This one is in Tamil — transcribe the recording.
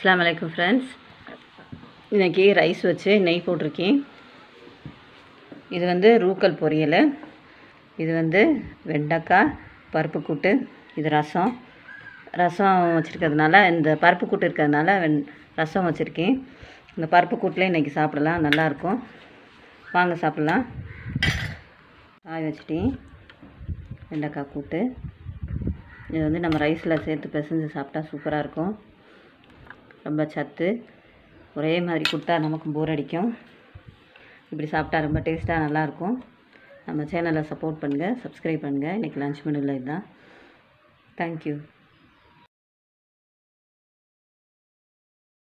அஸ்லாம் வலைக்கம் ஃப்ரெண்ட்ஸ் இன்றைக்கி ரைஸ் வச்சு நெய் போட்டிருக்கேன். இது வந்து ரூக்கல் பொரியல். இது வந்து வெண்டைக்காய் பருப்பு கூட்டு இது ரசம். ரசம் வச்சுருக்கிறதுனால இந்த பருப்பு கூட்டு இருக்கிறதுனால வெண் ரசம் வச்சுருக்கேன். இந்த பருப்பு கூட்டில் இன்றைக்கி சாப்பிடலாம் நல்லாயிருக்கும் வாங்க சாப்பிட்லாம். காய் வச்சுட்டேன். வெண்டைக்காய் கூட்டு. இது வந்து நம்ம ரைஸில் சேர்த்து பிசைஞ்சு சாப்பிட்டா சூப்பராக இருக்கும். ரொம்ப சத்து. ஒரே மாதிரி கொடுத்தா நமக்கும் போர் அடிக்கும். இப்படி சாப்பிட்டா ரொம்ப டேஸ்ட்டாக நல்லாயிருக்கும். நம்ம சேனலை சப்போர்ட் பண்ணுங்கள் சப்ஸ்கிரைப் பண்ணுங்கள் இன்றைக்கி லன்ச் மெனுவில் இதுதான். தேங்க்யூ